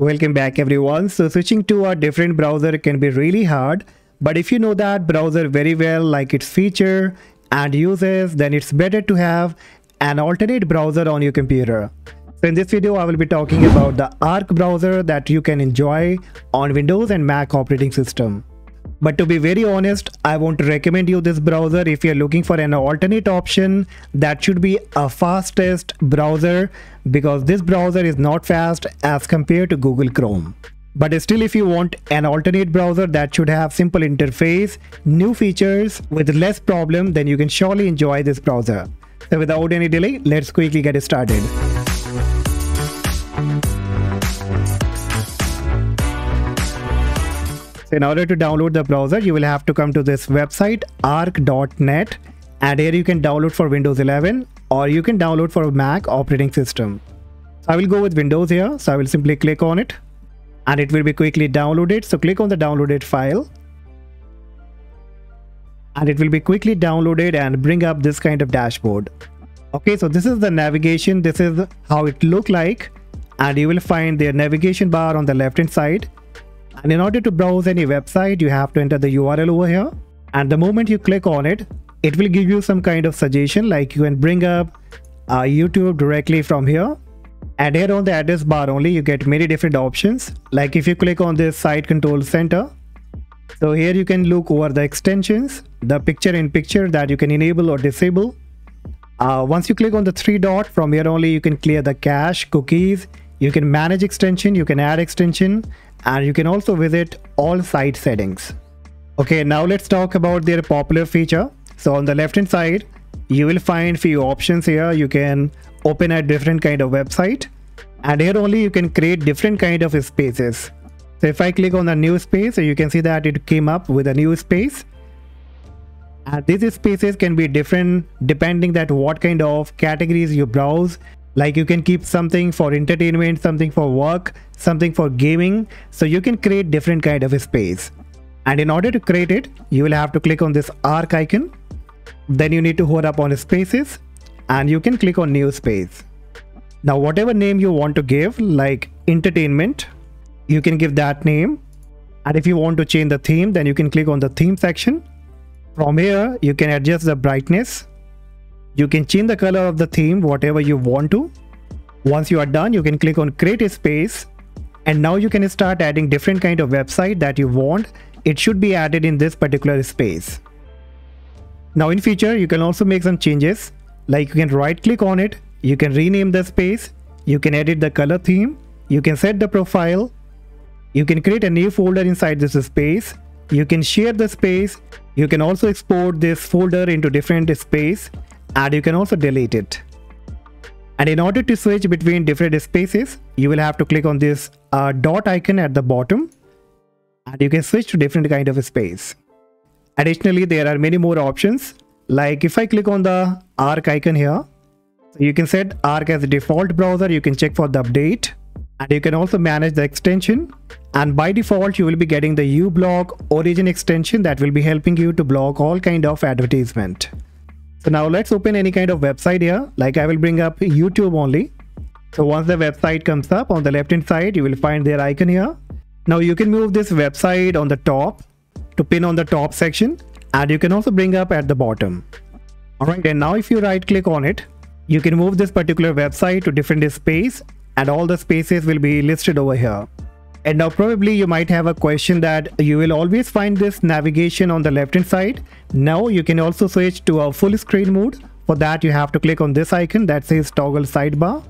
Welcome back everyone. So switching to a different browser can be really hard. But if you know that browser very well, like its feature and uses, then it's better to have an alternate browser on your computer. So in this video, I will be talking about the Arc browser that you can enjoy on Windows and Mac operating system. But to be very honest, I won't recommend you this browser if you're looking for an alternate option that should be a fastest browser because this browser is not fast as compared to Google Chrome. But still if you want an alternate browser that should have simple interface, new features with less problem then you can surely enjoy this browser. So without any delay, let's quickly get started. In order to download the browser, you will have to come to this website arc.net and here you can download for Windows 11 or you can download for Mac operating system. I will go with Windows here. So I will simply click on it and it will be quickly downloaded. So click on the downloaded file and it will be quickly downloaded and bring up this kind of dashboard. Okay, so this is the navigation. This is how it look like and you will find the navigation bar on the left hand side and in order to browse any website, you have to enter the URL over here. And the moment you click on it, it will give you some kind of suggestion like you can bring up uh, YouTube directly from here. And here on the address bar only, you get many different options. Like if you click on this site control center, so here you can look over the extensions, the picture in picture that you can enable or disable. Uh, once you click on the three dot, from here only you can clear the cache, cookies, you can manage extension, you can add extension, and you can also visit all site settings. Okay, now let's talk about their popular feature. So on the left hand side, you will find few options here. You can open a different kind of website and here only you can create different kind of spaces. So if I click on the new space, so you can see that it came up with a new space. And these spaces can be different depending that what kind of categories you browse like you can keep something for entertainment something for work something for gaming. So you can create different kind of space. And in order to create it you will have to click on this arc icon. Then you need to hold up on spaces and you can click on new space. Now whatever name you want to give like entertainment you can give that name. And if you want to change the theme then you can click on the theme section. From here you can adjust the brightness you can change the color of the theme whatever you want to. Once you are done, you can click on create a space. And now you can start adding different kind of website that you want. It should be added in this particular space. Now in future, you can also make some changes. Like you can right click on it, you can rename the space, you can edit the color theme, you can set the profile, you can create a new folder inside this space, you can share the space, you can also export this folder into different space and you can also delete it. And in order to switch between different spaces, you will have to click on this uh, dot icon at the bottom and you can switch to different kind of space. Additionally, there are many more options. Like if I click on the arc icon here, you can set arc as default browser. You can check for the update and you can also manage the extension. And by default, you will be getting the uBlock origin extension that will be helping you to block all kind of advertisement. So now let's open any kind of website here. Like I will bring up YouTube only. So once the website comes up on the left hand side, you will find their icon here. Now you can move this website on the top to pin on the top section and you can also bring up at the bottom. Alright and now if you right click on it, you can move this particular website to different space and all the spaces will be listed over here. And now probably you might have a question that you will always find this navigation on the left hand side. Now you can also switch to a full screen mode. For that you have to click on this icon that says toggle sidebar.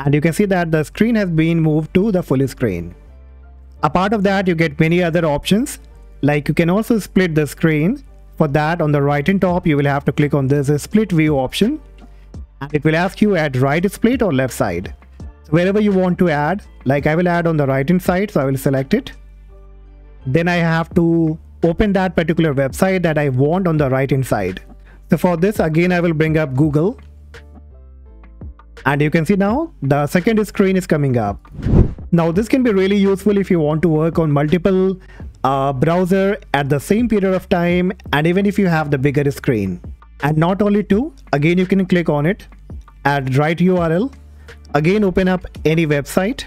And you can see that the screen has been moved to the full screen. Apart of that you get many other options like you can also split the screen. For that on the right hand top you will have to click on this split view option. And it will ask you at right split or left side. So wherever you want to add, like I will add on the right hand side, so I will select it. Then I have to open that particular website that I want on the right hand side. So for this, again, I will bring up Google. And you can see now the second screen is coming up. Now this can be really useful if you want to work on multiple uh, browser at the same period of time and even if you have the bigger screen. And not only two, again you can click on it, add right URL Again, open up any website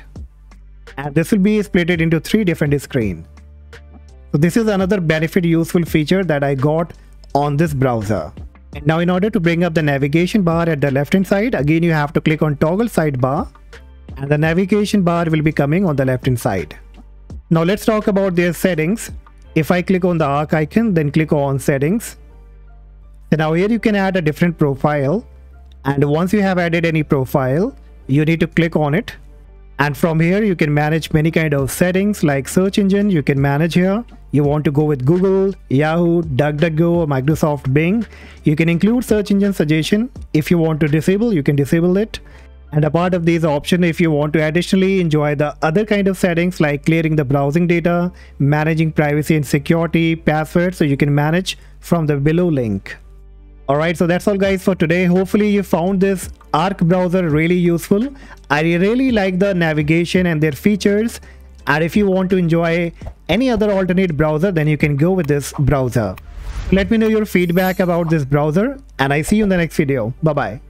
and this will be split it into three different screen. So this is another benefit useful feature that I got on this browser. And now in order to bring up the navigation bar at the left hand side, again you have to click on toggle sidebar and the navigation bar will be coming on the left hand side. Now let's talk about their settings. If I click on the arc icon, then click on settings. Now here you can add a different profile. And once you have added any profile, you need to click on it. And from here, you can manage many kind of settings like search engine, you can manage here. You want to go with Google, Yahoo, DuckDuckGo, or Microsoft Bing. You can include search engine suggestion. If you want to disable, you can disable it. And a part of these option, if you want to additionally enjoy the other kind of settings like clearing the browsing data, managing privacy and security, passwords, so you can manage from the below link. Alright, so that's all guys for today. Hopefully you found this Arc browser really useful. I really like the navigation and their features. And if you want to enjoy any other alternate browser, then you can go with this browser. Let me know your feedback about this browser and I see you in the next video. Bye-bye.